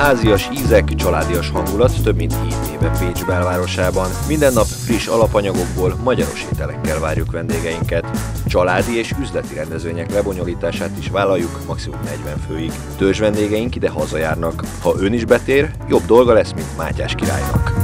Házias ízek, családias hangulat több mint 7 éve Pécs belvárosában. Minden nap friss alapanyagokból, magyaros ételekkel várjuk vendégeinket. Családi és üzleti rendezvények lebonyolítását is vállaljuk maximum 40 főig. Törzs vendégeink ide hazajárnak. Ha ön is betér, jobb dolga lesz, mint Mátyás királynak.